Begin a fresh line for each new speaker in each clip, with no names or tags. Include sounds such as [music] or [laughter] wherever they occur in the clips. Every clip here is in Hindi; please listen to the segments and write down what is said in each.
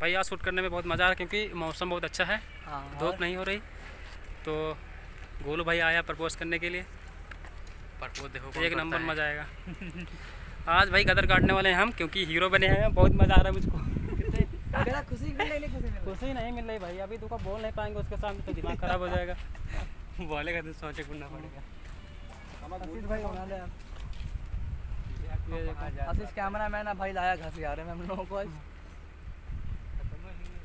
भाई आज शूट करने में बहुत मज़ा आ रहा है क्योंकि मौसम बहुत अच्छा है।
हाँ
धूप नहीं हो रही। तो गोलू भाई आया प्रपोज करने के लिए।
प्रपोज देखो
एक नंबर मज़ा आएगा। [laughs] आज भाई कदर काटने वाले हैं हम क्योंकि हीरो बने हैं बहुत मज़ा आ रहा है मुझको।
खुशी खुशी
नहीं मिल रही भाई अभी तो बोल नहीं पाएँगे उसके सामने तो दिमाग खराब हो जाएगा। [laughs]
बोलेगा तो सोचे करना पड़ेगा।
आशीष कैमरा मैन भाई लाया घस यार हम लोगों को आज।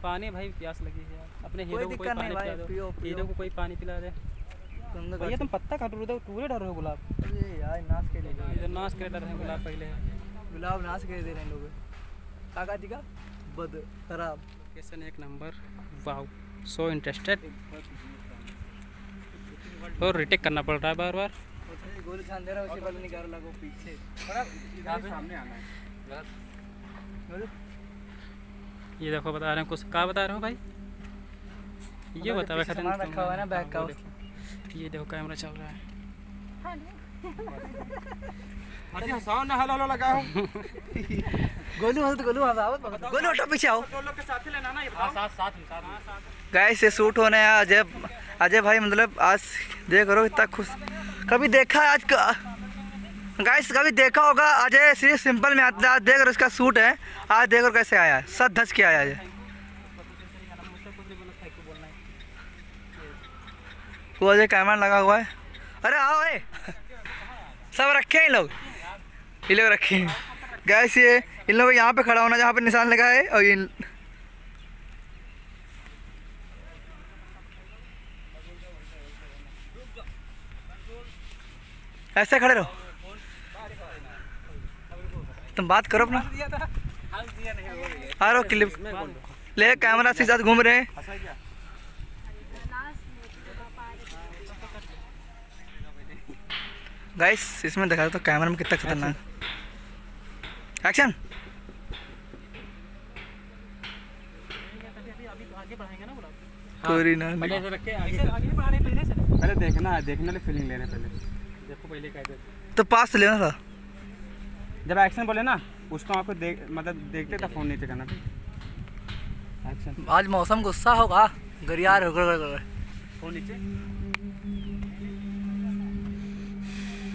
पानी भाई प्यास लगी है अपने हीरो को कोई पानी पिला दो। हीरो को कोई पानी पिला दे। भैया तुम पत्ता काट रहे हो पूरे डर हो गुलाब?
अरे यार नाश के लिए
इधर नाश के डर है गुलाब पहले।
गुलाब नाश के दे रहे हैं लोग। काका जी का? बद खराब।
लोकेशन एक नंबर। वाओ सो इंटरेस्टेड और रिटेक करना पड़ रहा है बार बार।
गोली छान दे रहा है उसी बल निकाल लगो पीछे
सामने आना है।
बोलो।
ये देखो बता रहे हैं कुछ। कहाँ बता रहे हो भाई? ये बता
रखा हुआ है ना बैग का
ये देखो कैमरा चल रहा है।
अरे ना हलो
गोलू हो तो गोलू आओ। गोलू हटो पीछे आओ।
तो के साथ लेना ना ये साथ साथ साथ।
गाइस ये शूट होने है अजय अजय भाई मतलब आज देख रहे हो इतना खुश कभी देखा है आज का? गाइस कभी देखा होगा? अजय सिर्फ़ सिंपल में आता है, देख रहे इसका सूट है। आज देख रहे कैसे आया सच धस के आया अजय वो अजय कैमरा लगा हुआ है। अरे आओ ए। सब रखे हैं लोग। ये लोग रखे हैं। गैस ये इन लोग यहाँ पे खड़ा होना जहाँ पे निशान लगा है। और इन ऐसे खड़े रहो। तुम बात करो अपना। रहो क्लिप ले कैमरा से साथ घूम रहे हैं। गाइस इसमें दिखा तो कैमरा में कितना खतरनाक। एक्शन ना।
पहले
देखना देखने फीलिंग लेने पहले।
देखो पहले
तो पास लेना था।
जब एक्शन बोले ना उसको आपको देख मतलब देखते तब फ़ोन नीचे करना। एक्शन
आज मौसम गुस्सा होगा गरियार होगा
फ़ोन नीचे।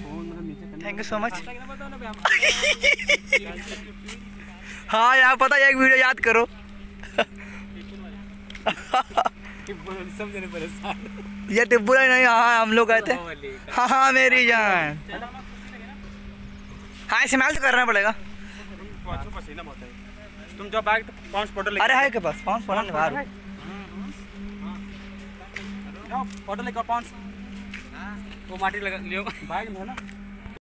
फ़ोन नीचे
थैंक यू सो मच हाँ यार पता है एक वीडियो याद करो। ये टिब्बू नहीं हाँ हम लोग गए थे। हाँ हाँ मेरी जान। हाँ इस्तेमाल तो करना पड़ेगा।
पाँचों पसीना बहुत है तुम जब बैग पाँच पाउंड
अरे है के पास पाउंड फ़ोन बाहर
फ़ोटो लेकर पाउंड वो माटी लगा लियो। बैग में है ना?